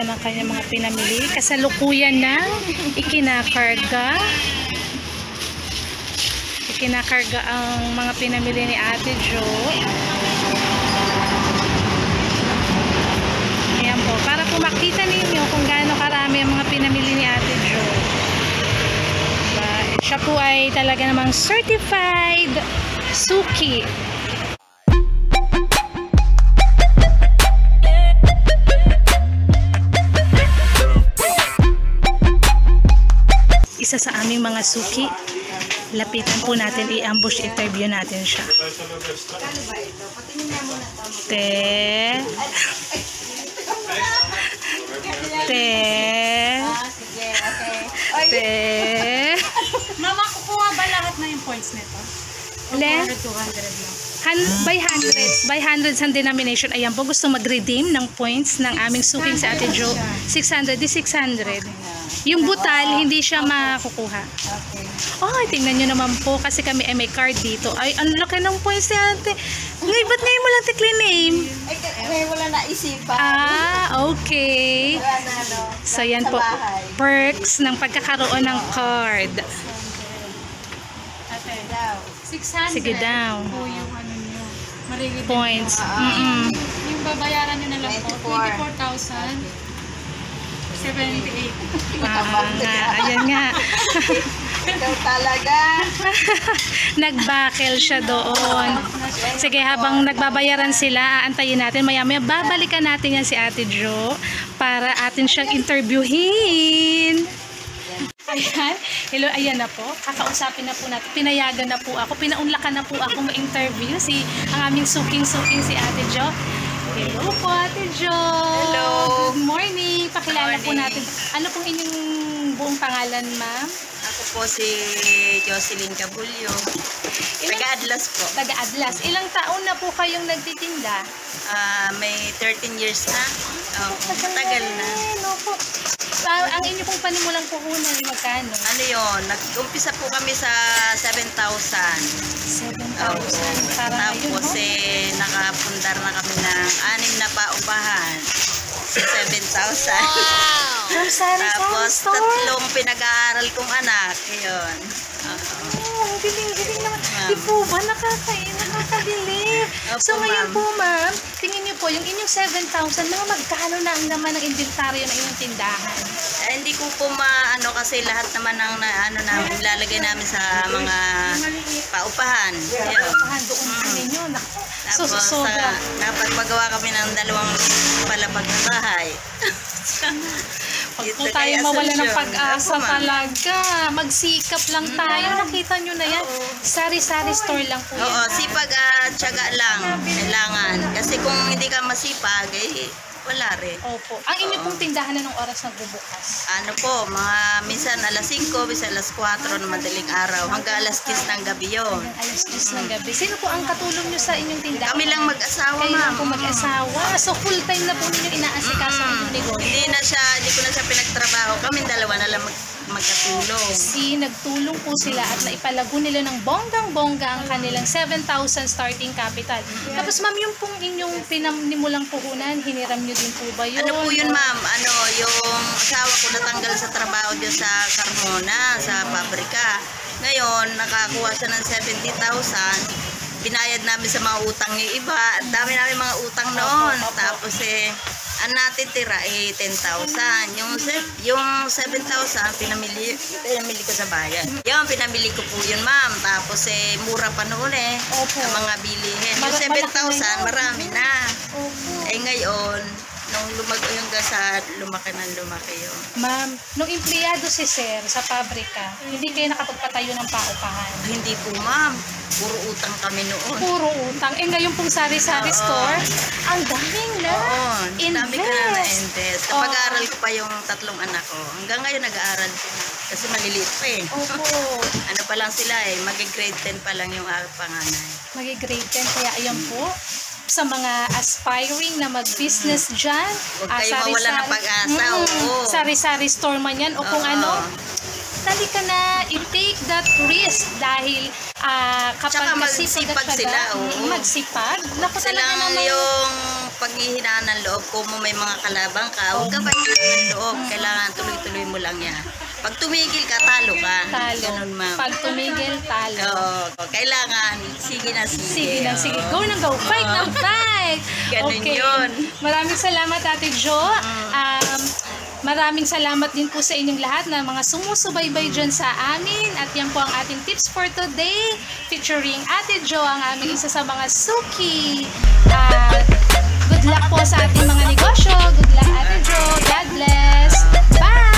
Yan ang kanyang mga pinamili. Kasalukuyan na ikinakarga. Ikinakarga ang mga pinamili ni Ate Jo. Ayan po. Para po makita ninyo kung gaano karami ang mga pinamili ni Ate Jo. Diba? Siya po ay talaga namang certified suki. Isa sa aming mga suki. Lapitan po natin, i-ambush interview natin siya. Te. Te. Te. Mama, kukuha ba lahat na yung points nito? Le? 200 lang. By hundreds, by hundreds ang denomination. Ayan po, gusto mag-redeem ng points ng aming suking sa Ate Jo. 600 di 600. Yung butal, hindi siya makukuha. Okay. Ay, tingnan nyo naman po kasi kami ay may card dito. Ay, ang laki ng points ni ate. Ngay, ba't ngayon mo lang tikli name? Ay, ngayon wala naisipan. Ah, okay. So, yan po. Perks ng pagkakaroon ng card. Ate, daw. 600. Sige daw. Po yung ano nyo. Maririnig Points. nyo. Mm-mm. Yung babayaran nyo na lang po. 24. 24,000. 78. Ah, nga, ayan nga. Ikaw talaga. Nagbakel siya doon. Sige, habang nagbabayaran sila, aantayin natin. Maya-maya, babalikan natin yan si Ate Jo para atin siyang interviewin. Ayan. Hello, ayan na po. Kakausapin na po natin. Pinayagan na po ako. Pinaunlakan na po ako ma-interview si ang aming suking-suking si Ate Jo. Hello po, Ate Jo. Hello. Good morning. Pakilala po Morning. natin. Ano pong inyong buong pangalan, ma'am? Ako po si Jocelyn Cabulyo. Ilang- Taga-Adlas po. Taga-Adlas. Ilang taon na po kayong nagtitinda? Ah, may 13 years na. Oh, tagal na. No po. Ah, ang inyo pong panimulang puhunan, magkano? Ano yon? Nag-umpisa po kami sa 7,000. 7,000. Para ngayon, Tapos no? eh, nakapundar na kami ng anim na paupahan. Sa 7,000. From Sari Tapos tatlong pinag-aaral kong anak. Yun. Oo. Oh, ang galing-galing naman. Ma'am. Di po ba nakakain, nakakabilib? Opo, so ngayon po, ma'am, tingin niyo po, yung inyong 7,000, mga magkano na ang naman ng inventaryo ng inyong tindahan? Eh, hindi ko po maano kasi lahat naman ng na, ano namin ilalagay namin sa mga paupahan. Yun. Ah, doon po ninyo. So, Tapos so, sa, napagpagawa kami ng dalawang palapag na bahay. Pag po tayo mawala ng pag-asa talaga. Magsikap lang tayo. Nakita nyo na yan. Sari-sari store lang po Oo, yan. sipag at tiyaga lang kailangan. Kasi kung hindi ka masipag, eh, rin. Opo. Ang inyo pong tindahan na ng oras nagbubukas? Ano po, mga minsan alas 5, minsan alas 4 na madaling araw, hanggang alas 10 ng gabi yun. Hanggang alas 10 ng gabi. Sino po ang katulong nyo sa inyong tindahan? Kami lang mag-asawa, Kayo lang ma'am. po mag-asawa. So, full time na po ninyo inaasikaso ang inyong negosyo. Hindi na siya, hindi ko na siya pinagtrabaho. Magkatulong. Si nagtulong po sila at naipalago nila ng bonggang-bongga ang kanilang 7,000 starting capital. Tapos ma'am, yung pong inyong pinanimulang puhunan, hiniram nyo din po ba yun? Ano po yun, ma'am? Ano, yung asawa ko natanggal sa trabaho dyan sa Carmona, sa pabrika. Ngayon, nakakuha siya ng 70,000. Binayad namin sa mga utang yung iba. Ang dami namin mga utang noon. Opo, opo. Tapos eh, ang natitira eh 10,000. Yung, yung 7,000, pinamili, pinamili ko sa bayan. Yung pinamili ko po yun, ma'am. Tapos eh, mura pa noon eh. Opo. Ang mga bilihin. Yung Mara- malaki na 7,000, yun. marami na. Opo. Eh ngayon, nung lumago yung gasad, lumaki ng lumaki yun. Ma'am, nung empleyado si Sir sa pabrika, hindi kayo nakapagpatayo ng paupahan. Hindi po ma'am, puro utang kami noon. Puro utang. Eh ngayon pong sari-sari Oo. store, ang daming na. Oo, dami ko na Invest. na-invest. Oo. Napag-aaral ko pa yung tatlong anak ko. Hanggang ngayon nag-aaral sila. Kasi maliliit pa eh. Opo. Ano pa lang sila eh, mag-grade 10 pa lang yung aking panganay. Magi-grade 10. Kaya ayan po, sa mga aspiring na mag-business dyan. Huwag ah, kayo mawala ng pag-asa, Mm. Sari-sari store man yan o kung Oo. ano, dali ka na, i-take that risk dahil ah, kapag Tsaka magsipag at sila, oo. mm, magsipag, naku talaga naman. yung paghihinaan ng loob, kung mo may mga kalabang ka, huwag ka paghihinaan ng loob. Kailangan tuloy-tuloy mo lang yan. Pag tumigil ka, talo ka. Talo. Ganun, ma'am. Pag tumigil, talo. Oo, kailangan, sige na sige. Sige na, sige. Go na go. Fight na fight. Ganun yun. Maraming salamat, Ate Jo. Um, maraming salamat din po sa inyong lahat na mga sumusubaybay dyan sa amin. At yan po ang ating tips for today featuring Ate Jo, ang aming isa sa mga suki. At good luck po sa ating mga negosyo. Good luck, Ate Jo. God bless. Bye!